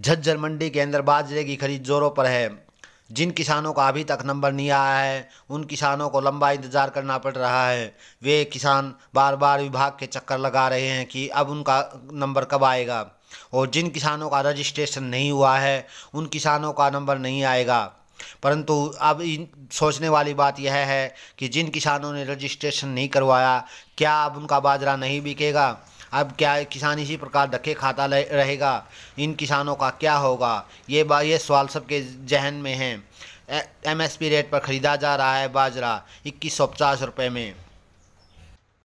झज्जर मंडी के अंदर बाजरे की खरीद जोरों पर है। जिन किसानों का अभी तक नंबर नहीं आया है, उन किसानों को लंबा इंतज़ार करना पड़ रहा है। वे किसान बार बार विभाग के चक्कर लगा रहे हैं कि अब उनका नंबर कब आएगा। और जिन किसानों का रजिस्ट्रेशन नहीं हुआ है, उन किसानों का नंबर नहीं आएगा। परंतु अब इन सोचने वाली बात यह है कि जिन किसानों ने रजिस्ट्रेशन नहीं करवाया, क्या अब उनका बाजरा नहीं बिकेगा? अब क्या किसान इसी प्रकार धक्के खाता रहेगा? इन किसानों का क्या होगा? ये बा, ये सवाल सबके जहन में है। एमएसपी रेट पर ख़रीदा जा रहा है बाजरा, इक्कीस सौ पचास रुपये में।